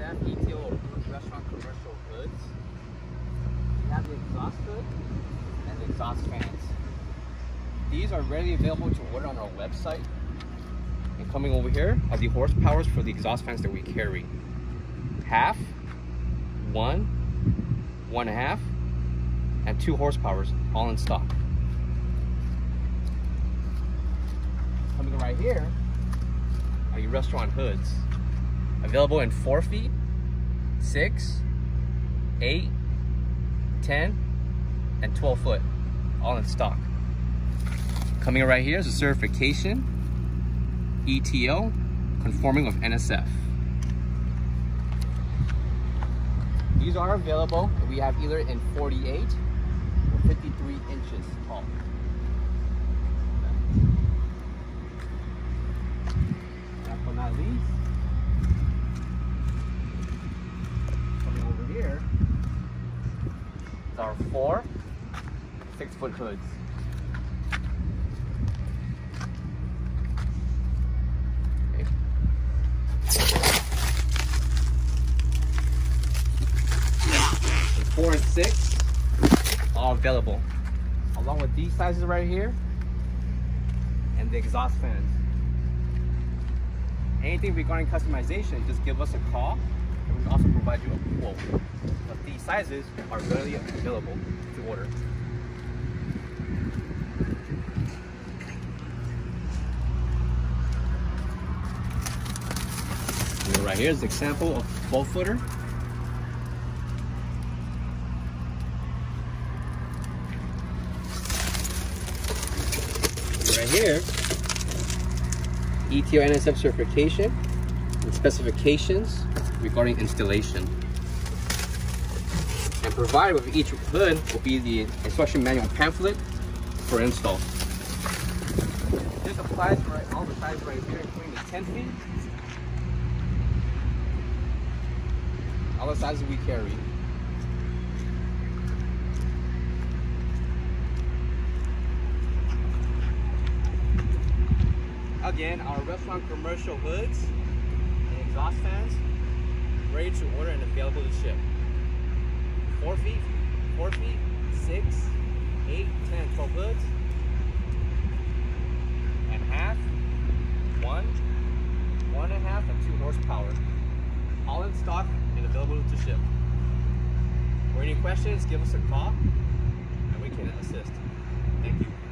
ETL approved restaurant commercial hoods. We have the exhaust hood and the exhaust fans. These are readily available to order on our website. And coming over here are the horsepowers for the exhaust fans that we carry. Half, one, one and a half, and two horsepowers, all in stock. Coming right here are your restaurant hoods. Available in four feet, six, eight, 10, and 12 foot, all in stock. Coming right here is a certification, ETL, conforming with NSF. These are available, we have either in 48 or 53 inches tall. Last but not least, coming over here is our four six foot hoods. Four and six, all available. Along with these sizes right here, and the exhaust fans. Anything regarding customization, just give us a call, and we can also provide you a quote. These sizes are readily available to order. Right here is the example of 12 footer. Right here, ETL NSF certification and specifications regarding installation. And provided with each hood will be the instruction manual pamphlet for install. This applies for all the sizes right here, including the 10 feet all the sizes we carry. Again, our restaurant commercial hoods and exhaust fans ready to order and available to ship. Four feet, four feet, six, eight, 10, 12 hoods, and half, one, one and a half, and two horsepower all in stock and available to ship. For any questions, give us a call and we can assist. Thank you.